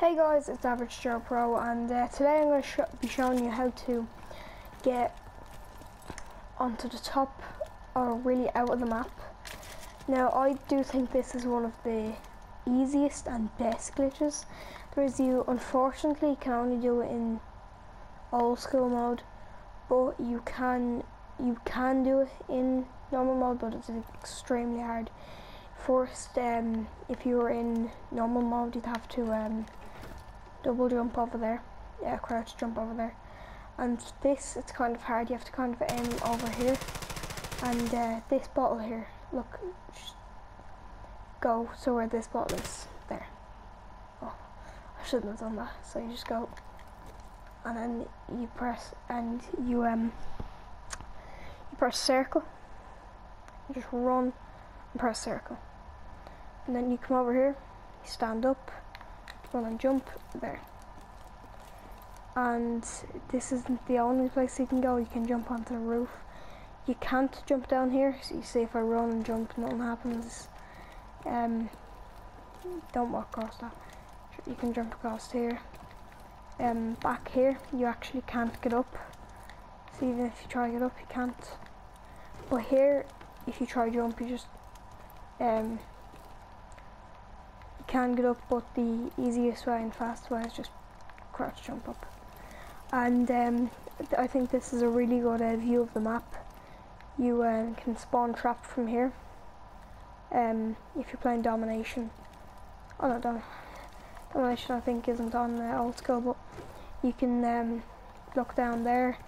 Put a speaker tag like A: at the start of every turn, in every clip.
A: Hey guys, it's Average Joe Pro and uh, today I'm going to sh be showing you how to get onto the top or really out of the map. Now I do think this is one of the easiest and best glitches. There's you unfortunately can only do it in old school mode but you can you can do it in normal mode but it's extremely hard. First um, if you were in normal mode you'd have to um, double jump over there, yeah, crouch jump over there. And this, it's kind of hard, you have to kind of aim over here. And uh, this bottle here, look, go to where this bottle is, there. Oh, I shouldn't have done that. So you just go, and then you press, and you um, you press circle. You just run and press circle. And then you come over here, you stand up, run and jump there. And this isn't the only place you can go you can jump onto the roof. You can't jump down here so you see if I run and jump nothing happens. Um, don't walk across that. You can jump across here. Um, back here you actually can't get up. So even if you try to get up you can't. But here if you try jump you just um, can get up, but the easiest way and fast way is just crouch jump up. And um, I think this is a really good uh, view of the map. You uh, can spawn trap from here. Um, if you're playing domination, oh no, dom domination I think isn't on uh, old school, but you can um, look down there.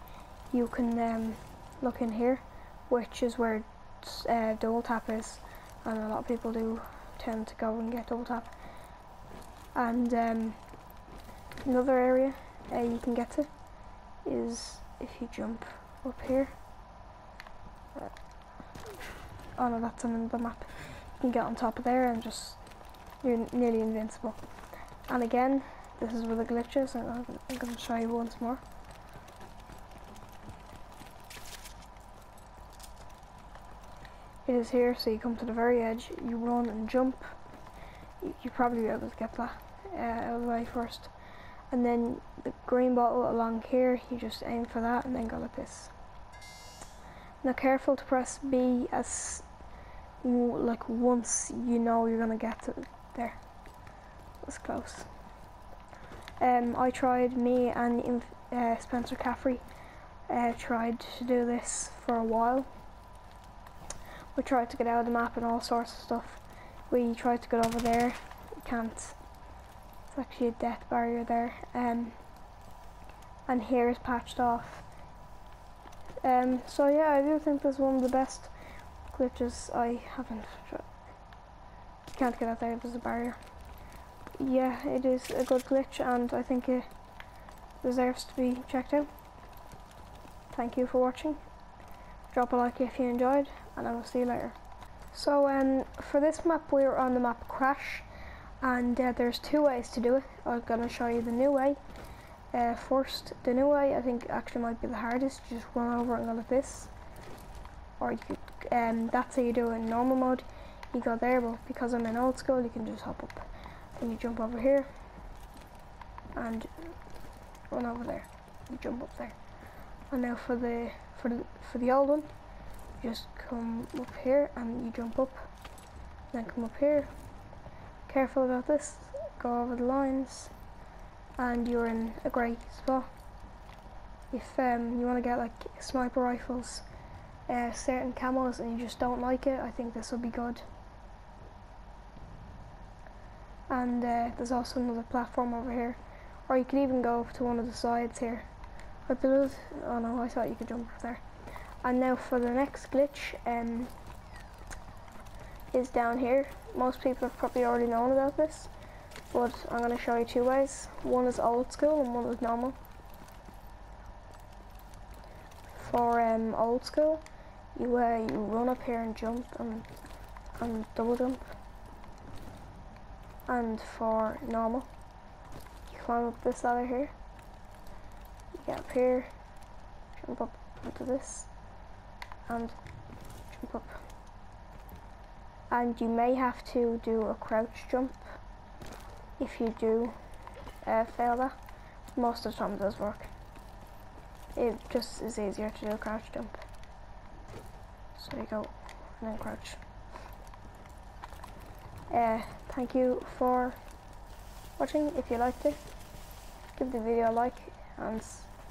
A: You can um, look in here, which is where uh, double tap is, and a lot of people do tend to go and get double tap. And um, another area uh, you can get to is if you jump up here. Uh, oh no, that's on the map. You can get on top of there and just, you're nearly invincible. And again, this is where the glitches, and I'm going to show you once more. It is here, so you come to the very edge, you run and jump. You, probably be able to get that uh, out of the way first. And then the green bottle along here, you just aim for that and then go like this. Now careful to press B as like once you know you're gonna get to there. That's close. Um, I tried, me and uh, Spencer Caffrey uh, tried to do this for a while we tried to get out of the map and all sorts of stuff. We tried to get over there, can't. It's actually a death barrier there. Um, and here is patched off. Um, so yeah, I do think this is one of the best glitches I haven't. Can't get out there, there's a barrier. Yeah, it is a good glitch and I think it deserves to be checked out. Thank you for watching. Drop a like if you enjoyed and I will see you later. So um, for this map we're on the map Crash and uh, there's two ways to do it. I'm going to show you the new way. Uh, first, the new way I think actually might be the hardest. Just run over and go like this. Or you could, um, that's how you do it in normal mode. You go there, but because I'm in old school, you can just hop up. Then you jump over here and run over there. You jump up there. And now for the for the for the old one, just come up here and you jump up then come up here. Careful about this. Go over the lines. And you're in a great spot. If um, you want to get like sniper rifles uh, certain camos and you just don't like it I think this will be good. And uh, there's also another platform over here. Or you can even go to one of the sides here. I believe oh no I thought you could jump up there and now for the next glitch um, is down here. Most people have probably already known about this, but I'm going to show you two ways. One is old school and one is normal. For um, old school, you uh, you run up here and jump and, and double jump. And for normal, you climb up this ladder here. You get up here, jump up into this, and jump up. And you may have to do a crouch jump. If you do, uh, fail that. Most of the time it does work. It just is easier to do a crouch jump. So you go and then crouch. Uh, thank you for watching. If you liked it, give the video a like and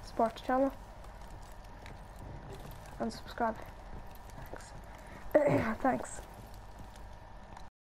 A: support the channel and subscribe. Thanks. Thanks.